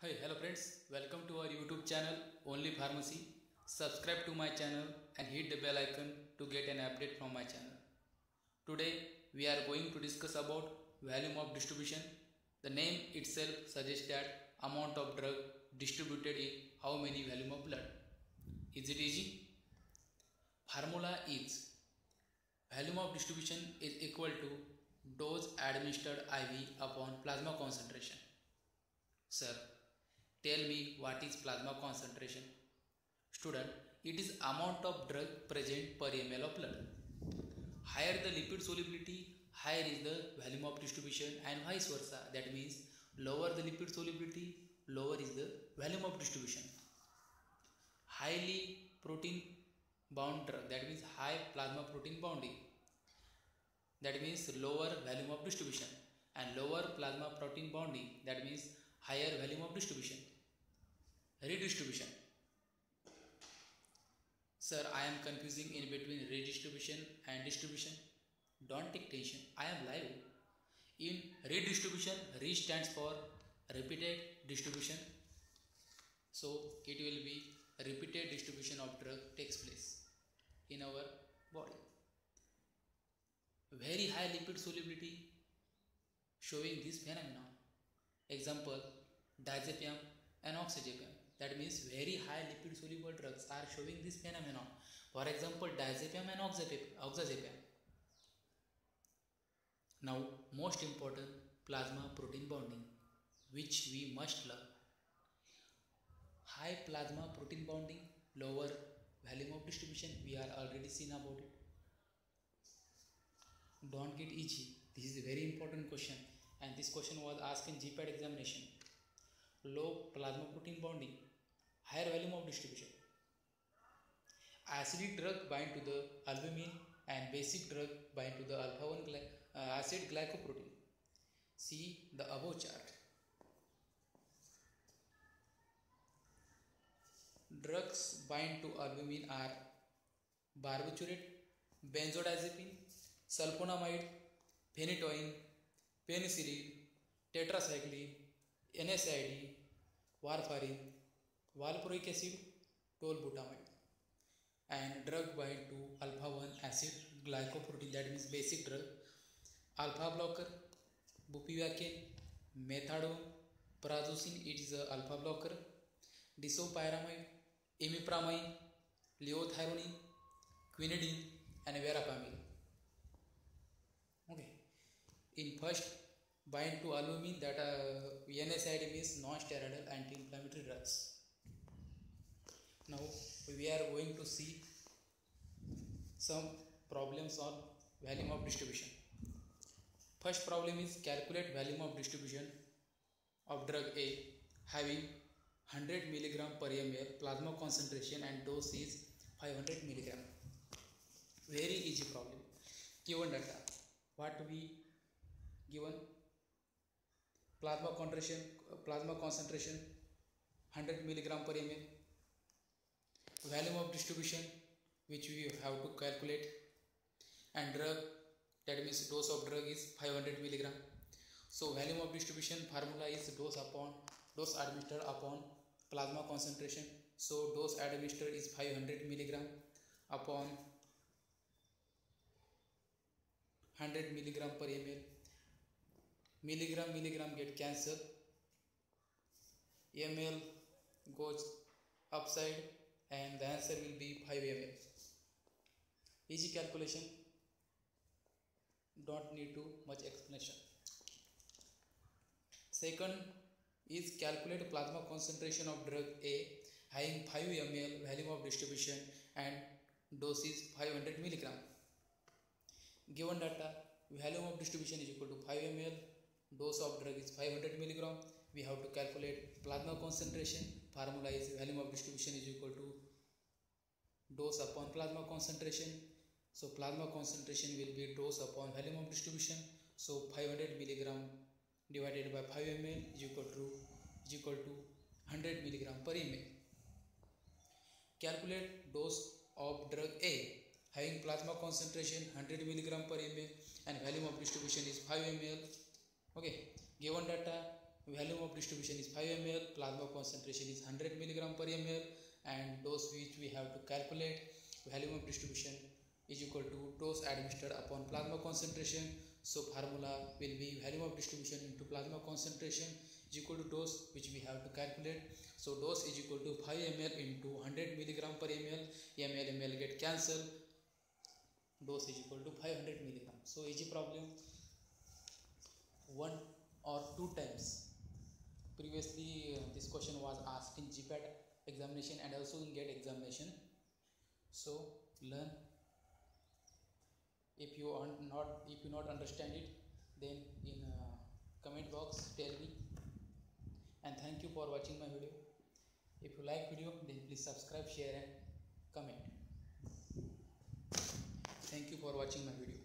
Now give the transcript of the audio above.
Hi, hello friends. Welcome to our YouTube channel Only Pharmacy. Subscribe to my channel and hit the bell icon to get an update from my channel. Today we are going to discuss about volume of distribution. The name itself suggests that amount of drug distributed in how many volume of blood. Is it easy? Formula is volume of distribution is equal to dose administered IV upon plasma concentration. Sir, Tell me what is plasma concentration? Student, it is amount of drug present per ml of blood. Higher the lipid solubility, higher is the volume of distribution and vice versa. That means lower the lipid solubility, lower is the volume of distribution. Highly protein bound drug, that means high plasma protein binding, That means lower volume of distribution and lower plasma protein binding, That means higher volume of distribution redistribution sir i am confusing in between redistribution and distribution don't take tension i am live in redistribution re stands for repeated distribution so it will be repeated distribution of drug takes place in our body very high lipid solubility showing this phenomenon Example, diazepam and oxazepam. That means very high lipid soluble drugs are showing this phenomenon. For example, diazepam and oxazepam. Now, most important plasma protein bonding, which we must learn. High plasma protein bonding, lower volume of distribution, we are already seen about it. Don't get itchy. This is a very important question and this question was asked in GPAD examination. Low plasma protein bonding, higher volume of distribution. Acidic drug bind to the albumin and basic drug bind to the alpha 1 gly- uh, acid glycoprotein. See the above chart. Drugs bind to albumin are barbiturate, benzodiazepine, sulfonamide, phenytoin, penicillin tetracycline N S I D warfarin valproic acid tolbutamide and drug bind to alpha 1 acid glycoprotein that means basic drug alpha blocker bupivacaine methadone prazosin it is a alpha blocker disopyramide imipramine leothyronine quinidine and verapamil okay in first bind to alumine that uh, NSAID means non-steroidal anti-inflammatory drugs. Now we are going to see some problems on volume of distribution. First problem is calculate volume of distribution of drug A having 100 mg per ml plasma concentration and dose is 500 mg. Very easy problem. Given data, what we given Plasma concentration 100 milligram per ml. Volume of distribution, which we have to calculate, and drug, that means dose of drug is 500 milligram. So volume of distribution formula is dose administered upon plasma concentration. So dose administered is 500 milligram upon 100 milligram per ml milligram milligram get cancelled ml goes upside and the answer will be 5 ml easy calculation don't need too much explanation second is calculate plasma concentration of drug a having 5 ml volume of distribution and dose is 500 milligram given data volume of distribution is equal to 5 ml dose of drug is 500 milligram we have to calculate plasma concentration formula is volume of distribution is equal to dose upon plasma concentration so plasma concentration will be dose upon volume of distribution so 500 milligram divided by 5 ml is equal to is equal to 100 milligram per ml calculate dose of drug a having plasma concentration 100 milligram per ml and volume of distribution is 5 ml okay given data volume of distribution is 5 ml plasma concentration is 100 milligram per ml and dose which we have to calculate volume of distribution is equal to dose administered upon plasma concentration so formula will be volume of distribution into plasma concentration is equal to dose which we have to calculate so dose is equal to 5 ml into 100 milligram per ml ml ml get cancelled dose is equal to 500 milligram so easy problem one or two times previously uh, this question was asked in gpat examination and also in GED examination so learn if you are not if you not understand it then in uh, comment box tell me and thank you for watching my video if you like video then please subscribe share and comment thank you for watching my video